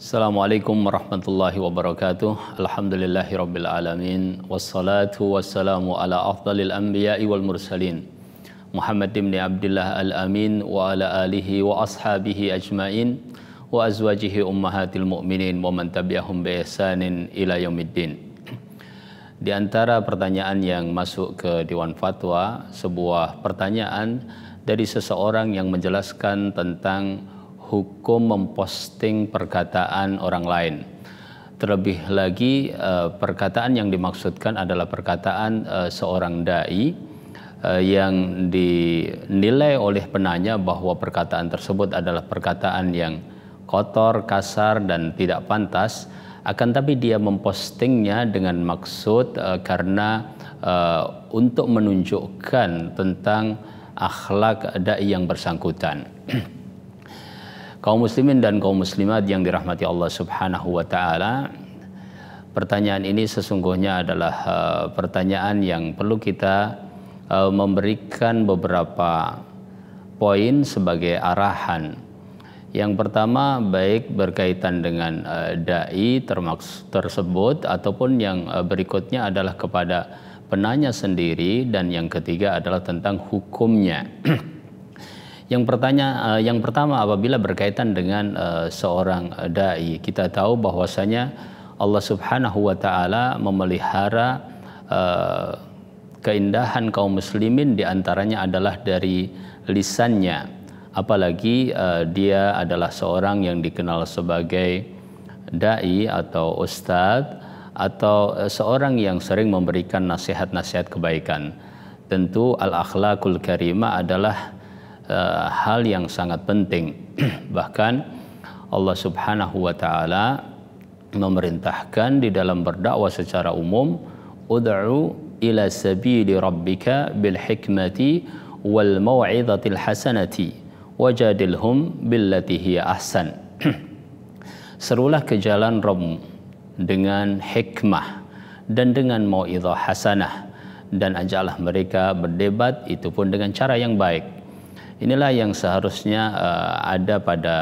Assalamualaikum warahmatullahi wabarakatuh. Alhamdulillahi rabbil alamin. Wassalatu wassalamu ala afdalil anbiya'i wal mursalin. Muhammad ibn Abdullah al-Amin wa ala alihi wa ashabihi ajmain wa azwajihi ummahatil mu'minin wa man tabi'ahum bi ihsanin ila yaumiddin. Di antara pertanyaan yang masuk ke Dewan Fatwa, sebuah pertanyaan dari seseorang yang menjelaskan tentang hukum memposting perkataan orang lain. Terlebih lagi eh, perkataan yang dimaksudkan adalah perkataan eh, seorang dai eh, yang dinilai oleh penanya bahwa perkataan tersebut adalah perkataan yang kotor, kasar dan tidak pantas akan tapi dia mempostingnya dengan maksud karena untuk menunjukkan tentang akhlak dai yang bersangkutan. kaum muslimin dan kaum muslimat yang dirahmati Allah Subhanahu wa taala. Pertanyaan ini sesungguhnya adalah uh, pertanyaan yang perlu kita uh, memberikan beberapa poin sebagai arahan. Yang pertama baik berkaitan dengan uh, dai tersebut ataupun yang uh, berikutnya adalah kepada penanya sendiri dan yang ketiga adalah tentang hukumnya. Yang pertanya, uh, yang pertama apabila berkaitan dengan uh, seorang uh, dai, kita tahu bahwasanya Allah Subhanahu wa taala memelihara uh, keindahan kaum muslimin di antaranya adalah dari lisannya. Apalagi uh, dia adalah seorang yang dikenal sebagai dai atau ustadz atau seorang yang sering memberikan nasihat-nasihat kebaikan. Tentu al-akhlakul karimah adalah uh, hal yang sangat penting. Bahkan Allah Subhanahu wa taala memerintahkan di dalam berdakwah secara umum, "Ud'u ila sabili rabbika bil hikmati wal mau'izatil hasanati wajadilhum billati hiya ahsan." Serulah ke jalan Rabbmu dengan hikmah dan dengan mau'izah hasanah dan ajaklah mereka berdebat itu pun dengan cara yang baik Inilah yang seharusnya uh, ada pada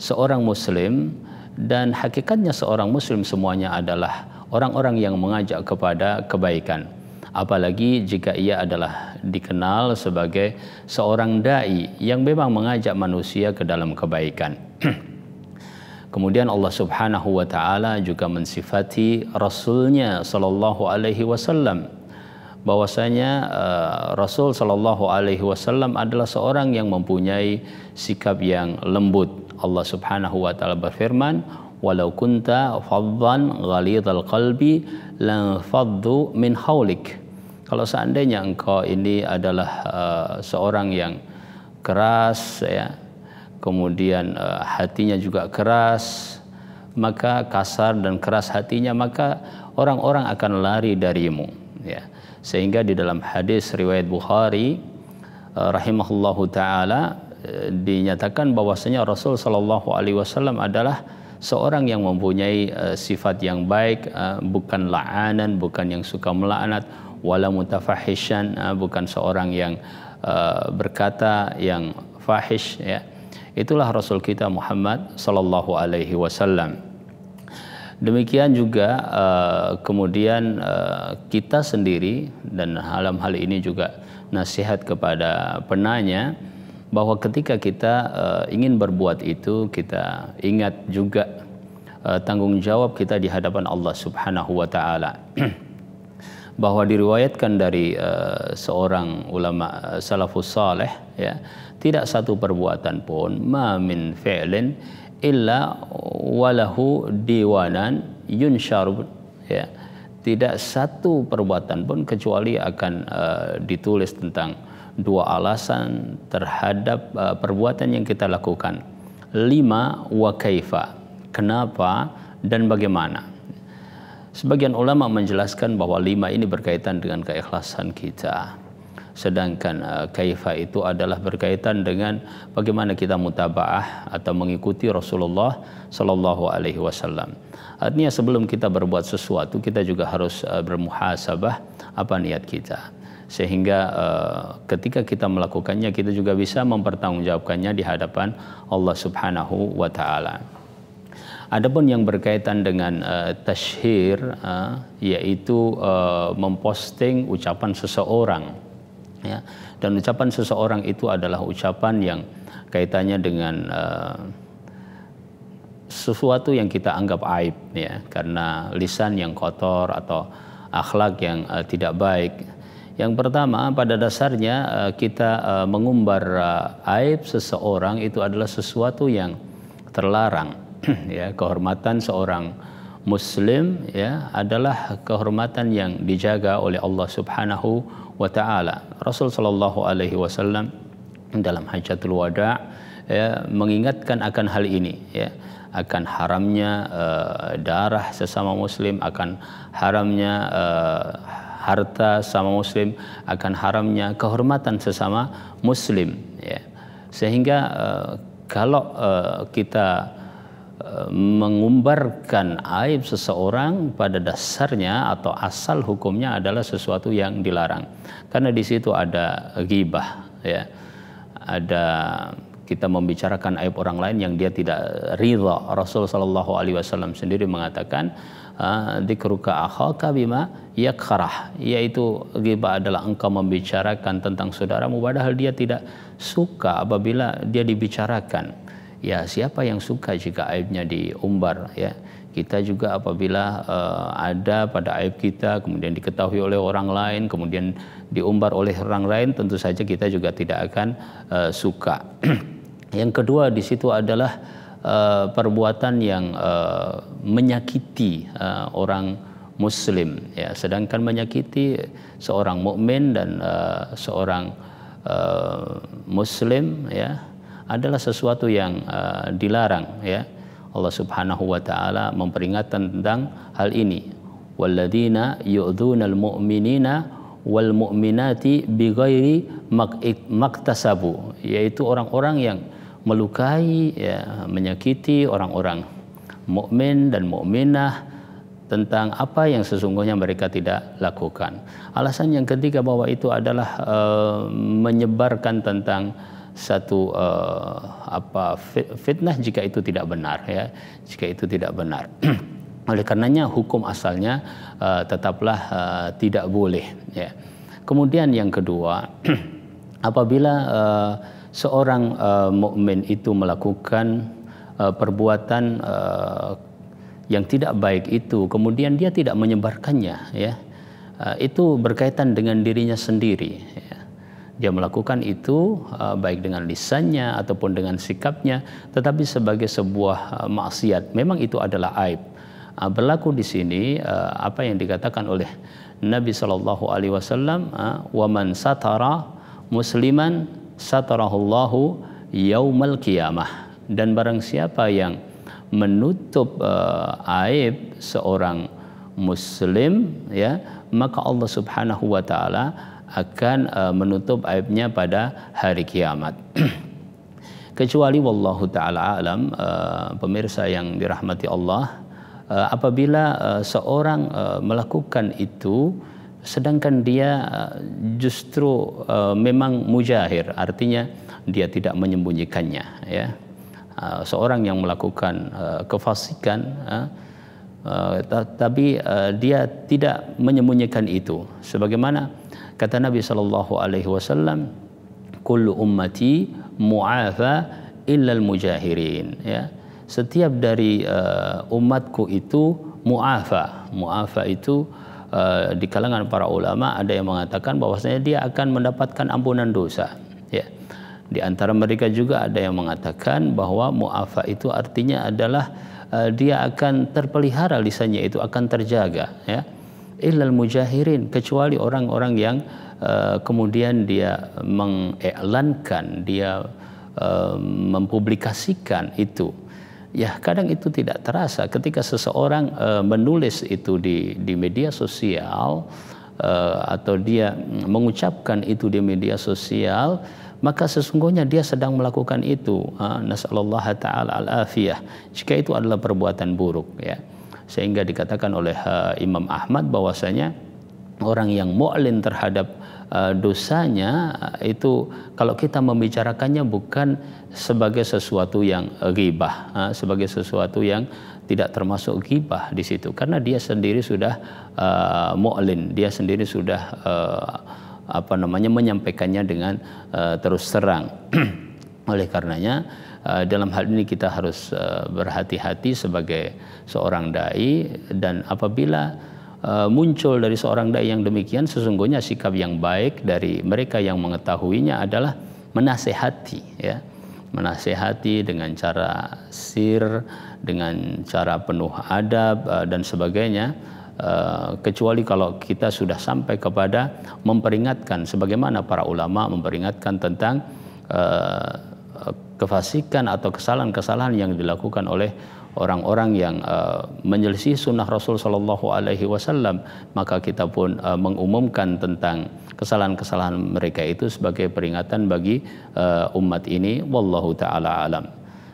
seorang muslim dan hakikatnya seorang muslim semuanya adalah orang-orang yang mengajak kepada kebaikan. Apalagi jika ia adalah dikenal sebagai seorang dai yang memang mengajak manusia ke dalam kebaikan. Kemudian Allah Subhanahu wa taala juga mensifati rasulnya sallallahu alaihi wasallam bahwasanya uh, Rasul Shallallahu Alaihi Wasallam adalah seorang yang mempunyai sikap yang lembut. Allah Subhanahu Wa Taala berfirman, "Walau kunta faddan ghalidhal qalbi lan faddu min haulik." Kalau seandainya engkau ini adalah uh, seorang yang keras ya, kemudian uh, hatinya juga keras, maka kasar dan keras hatinya maka orang-orang akan lari darimu ya sehingga di dalam hadis riwayat Bukhari uh, rahimahullahu taala uh, dinyatakan bahwasanya Rasul sallallahu alaihi wasallam adalah seorang yang mempunyai uh, sifat yang baik bukan la'anan bukan yang suka melaknat wala mutafahishan bukan seorang yang berkata yang fahish ya. Itulah Rasul kita Muhammad sallallahu alaihi wasallam Demikian juga uh, kemudian uh, kita sendiri dan dalam hal ini juga nasihat kepada penanya bahwa ketika kita uh, ingin berbuat itu kita ingat juga tanggung jawab kita di hadapan Allah Subhanahu wa taala. bahwa diriwayatkan dari seorang ulama salafus saleh ya tidak satu perbuatan pun ma min fi'lin illa walahu diwanan yunshar ya tidak satu perbuatan pun kecuali akan uh, ditulis tentang dua alasan terhadap uh, perbuatan yang kita lakukan. Lima wa kaifa? Kenapa dan bagaimana? Sebagian ulama menjelaskan bahwa lima ini berkaitan dengan keikhlasan kita sedangkan uh, kaifa itu adalah berkaitan dengan bagaimana kita mutabaah atau mengikuti Rasulullah Shallallahu Alaihi Wasallam. Artinya sebelum kita berbuat sesuatu kita juga harus uh, bermuhasabah apa niat kita sehingga uh, ketika kita melakukannya kita juga bisa mempertanggungjawabkannya di hadapan Allah Subhanahu wa taala. Adapun yang berkaitan dengan uh, tashhir uh, yaitu uh, memposting ucapan seseorang ya. Dan ucapan seseorang itu adalah ucapan yang kaitannya dengan uh, sesuatu yang kita anggap aib ya. Karena lisan yang kotor atau akhlak yang uh, tidak baik. Yang pertama pada dasarnya uh, kita uh, mengumbar uh, aib seseorang itu adalah sesuatu yang terlarang ya. Kehormatan seorang muslim ya adalah kehormatan yang dijaga oleh Allah Subhanahu wa taala. Rasul sallallahu alaihi wasallam dalam hajatul wada ya mengingatkan akan hal ini ya akan haramnya uh, darah sesama muslim akan haramnya uh, harta sama muslim akan haramnya kehormatan sesama muslim ya sehingga uh, kalau uh, kita mengumbarkan aib seseorang pada dasarnya atau asal hukumnya adalah sesuatu yang dilarang. Karena di situ ada ghibah ya. Ada kita membicarakan aib orang lain yang dia tidak ridha. Rasul sallallahu alaihi wasallam sendiri mengatakan ah, dzikruka akhaka bima yakrah yaitu ghibah adalah engkau membicarakan tentang saudaramu padahal dia tidak suka apabila dia dibicarakan ya siapa yang suka jika aibnya diumbar ya? Kita juga apabila uh, ada pada aib kita kemudian diketahui oleh orang lain kemudian diumbar oleh orang lain tentu saja kita juga tidak akan uh, suka. Yang kedua di situ adalah uh, perbuatan yang uh, menyakiti uh, orang muslim ya. Sedangkan menyakiti seorang mukmin dan uh, seorang uh, muslim ya adalah sesuatu yang uh, dilarang ya. Allah Subhanahu wa taala memperingatkan tentang hal ini. Walladzina yu'dzunal mu'minina wal mu'minati bighairi maktasabu yaitu orang-orang yang melukai ya menyakiti orang-orang mukmin dan mukminah tentang apa yang sesungguhnya mereka tidak lakukan. Alasan yang ketiga bahwa itu adalah uh, menyebarkan tentang satu uh, apa fitnah jika itu tidak benar ya. Jika itu tidak benar. Oleh karenanya hukum asalnya uh, tetaplah uh, tidak boleh ya. Kemudian yang kedua apabila uh, seorang uh, mukmin itu melakukan uh, perbuatan uh, yang tidak baik itu kemudian dia tidak menyebarkannya ya uh, itu berkaitan dengan dirinya sendiri ya dia melakukan itu uh, baik dengan lisannya ataupun dengan sikapnya tetapi sebagai sebuah uh, maksiat. Memang itu adalah aib. Uh, berlaku di sini apa yang dikatakan oleh Nabi Shallallahu Alaihi Wasallam waman satara musliman satarahullahu yaumal qiyamah. Dan barang siapa yang menutup aib seorang muslim ya maka Allah Subhanahu wa taala akan uh, menutup aibnya pada hari kiamat. Kecuali wallahu taala alam uh, pemirsa yang dirahmati Allah uh, apabila seorang melakukan itu sedangkan dia justru memang mujahir artinya dia tidak menyembunyikannya ya. Seorang yang melakukan kefasikan tapi dia tidak menyembunyikan itu sebagaimana Kata Nabi sallallahu alaihi wasallam, "Kullu ummati mu'afa illal mujahirin." Ya. Setiap dari uh, umatku itu mu'afa. Mu'afa itu uh, di kalangan para ulama ada yang mengatakan bahwasanya dia akan mendapatkan ampunan dosa. Ya. Di antara mereka juga ada yang mengatakan bahwa mu'afa itu artinya adalah uh, dia akan terpelihara lisannya itu akan terjaga ya illal mujahirin kecuali orang-orang yang uh, kemudian dia mengiklankan dia uh, mempublikasikan itu. Ya kadang itu tidak terasa. Ketika seseorang uh, menulis itu di di media sosial uh, atau dia mengucapkan itu di media sosial maka sesungguhnya dia sedang melakukan itu. Uh, nasallallahu taala al afiyah jika itu adalah perbuatan buruk ya sehingga dikatakan oleh uh, Imam Ahmad bahwasanya orang yang mu'lin terhadap uh, dosanya itu kalau kita membicarakannya bukan sebagai sesuatu yang ghibah, uh, sebagai sesuatu yang tidak termasuk ghibah di situ karena dia sendiri sudah uh, mu'lin, dia sendiri sudah uh, apa namanya menyampaikannya dengan uh, terus terang. Oleh karenanya uh, dalam hal ini kita harus uh, berhati-hati sebagai seorang dai dan apabila uh, muncul dari seorang dai yang demikian sesungguhnya sikap yang baik dari mereka yang mengetahuinya adalah menasehati ya. Menasehati dengan cara sir dengan cara penuh adab dan sebagainya. Kecuali kalau kita sudah sampai kepada memperingatkan sebagaimana para ulama memperingatkan tentang kefasikan atau kesalahan-kesalahan yang dilakukan oleh orang-orang yang uh, menyelisih sunnah Rasul Shallallahu Alaihi Wasallam maka kita pun uh, mengumumkan tentang kesalahan-kesalahan mereka itu sebagai peringatan bagi uh, umat ini. Wallahu taala alam.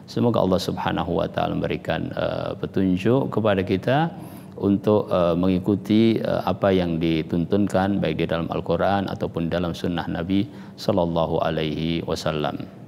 Semoga Allah Subhanahu wa taala memberikan uh, petunjuk kepada kita untuk uh, mengikuti uh, apa yang dituntunkan baik di dalam Al-Qur'an ataupun dalam sunnah Nabi sallallahu alaihi wasallam